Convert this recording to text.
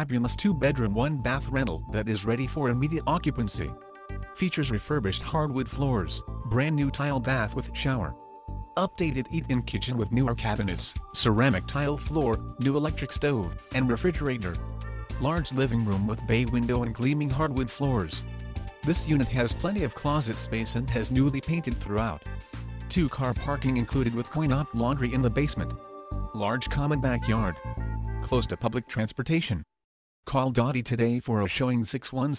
fabulous two-bedroom one-bath rental that is ready for immediate occupancy. Features refurbished hardwood floors, brand new tile bath with shower. Updated eat-in kitchen with newer cabinets, ceramic tile floor, new electric stove, and refrigerator. Large living room with bay window and gleaming hardwood floors. This unit has plenty of closet space and has newly painted throughout. Two car parking included with coin-op laundry in the basement. Large common backyard. Close to public transportation. Call Dotty today for a showing 616